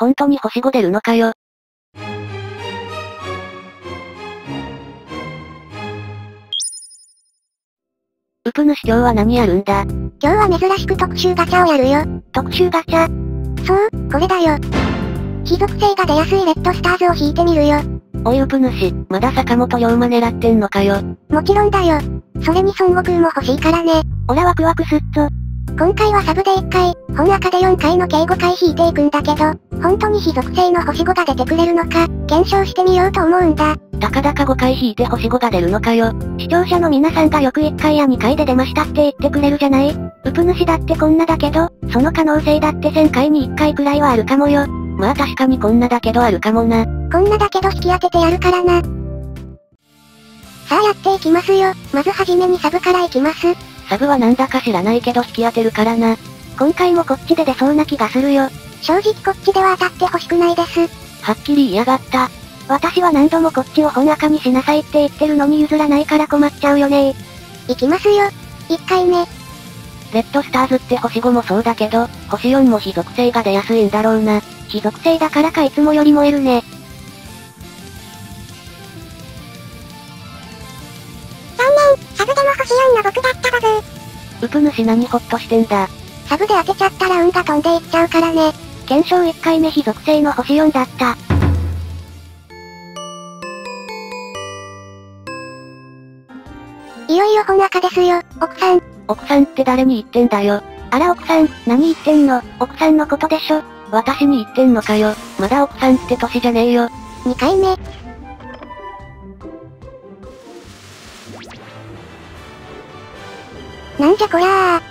本当に星5出るのかよ。うぷ主今日は何やるんだ？今日は珍しく特集ガチャをやるよ。特集ガチャ？そう、これだよ。非属性が出やすいレッドスターズを引いてみるよ。おいうぷ主、まだ坂本龍馬狙ってんのかよ。もちろんだよ。それに孫悟空も欲しいからね。おらワクワクすっぞ。今回はサブで1回、本赤で4回の計5回引いていくんだけど、本当に非属性の星5が出てくれるのか、検証してみようと思うんだ。たかだか5回引いて星5が出るのかよ。視聴者の皆さんがよく1回や2回で出ましたって言ってくれるじゃない？ウプ主だってこんなだけど、その可能性だって1000回に1回くらいはあるかもよ。まあ確かにこんなだけどあるかもな。こんなだけど引き当ててやるからな。さあやっていきますよ。まずはじめにサブからいきます。サブはなんだか知らないけど引き当てるからな。今回もこっちで出そうな気がするよ。正直こっちでは当たってほしくないです。はっきり嫌がった。私は何度もこっちを本赤にしなさいって言ってるのに譲らないから困っちゃうよねいきますよ。1回目。レッドスターズって星5もそうだけど、星4も非属性が出やすいんだろうな。非属性だからかいつもより燃えるね。残念、サブでも星4の僕だったバブー。うぷ主何ほっとしてんだ。サブで当てちゃったら運が飛んでいっちゃうからね。検証1回目非属性の星4だった。いよいよ本赤ですよ、奥さん。奥さんって誰に言ってんだよ。あら奥さん、何言ってんの？奥さんのことでしょ。私に言ってんのかよ。まだ奥さんって歳じゃねえよ。2回目。なんじゃこりゃー。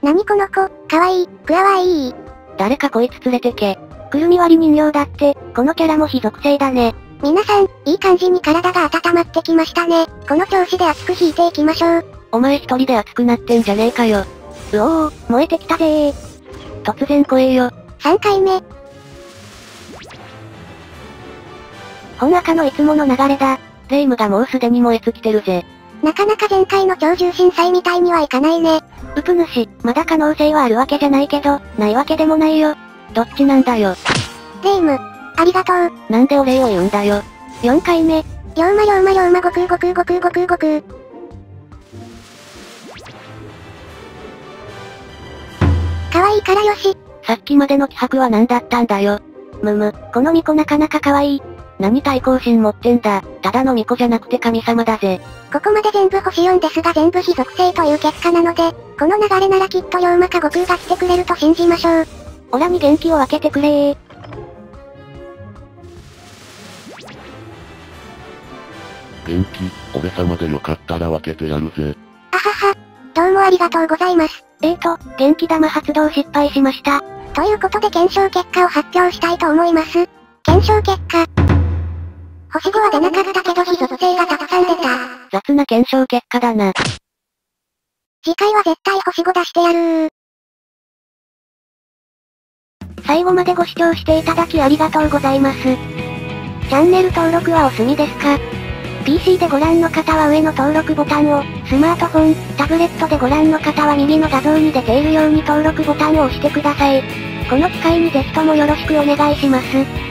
何この子、かわいい、くわわいい。誰かこいつ連れてけ。くるみ割り人形だって、このキャラも非属性だね。皆さん、いい感じに体が温まってきましたね。この調子で熱く引いていきましょう。お前一人で熱くなってんじゃねえかよ。うおー、燃えてきたぜー。突然怖えよ。3回目。本赤のいつもの流れだ。霊夢がもうすでに燃え尽きてるぜ。なかなか前回の超重心祭みたいにはいかないね。うぷ主、まだ可能性はあるわけじゃないけど、ないわけでもないよ。どっちなんだよ。霊夢、ありがとう。なんでお礼を言うんだよ。4回目。龍馬龍馬龍馬悟空悟空悟空悟空悟空。かわいいからよし。さっきまでの気迫は何だったんだよ。むむ、この巫女なかなかかわいい。何対抗心持ってんだ。ただの巫女じゃなくて神様だぜ。ここまで全部星4ですが全部非属性という結果なので、この流れならきっと龍馬か悟空が来てくれると信じましょう。オラに元気を分けてくれー。元気、俺様でよかったら分けてやるぜ。あはは。どうもありがとうございます。えーと、元気玉発動失敗しました。ということで検証結果を発表したいと思います。検証結果。星5は出なかったけど非属性がたくさん出た。雑な検証結果だな。次回は絶対星5出してやるー。最後までご視聴していただきありがとうございます。チャンネル登録はお済みですか ?PC でご覧の方は上の登録ボタンを、スマートフォン、タブレットでご覧の方は右の画像に出ているように登録ボタンを押してください。この機会にぜひともよろしくお願いします。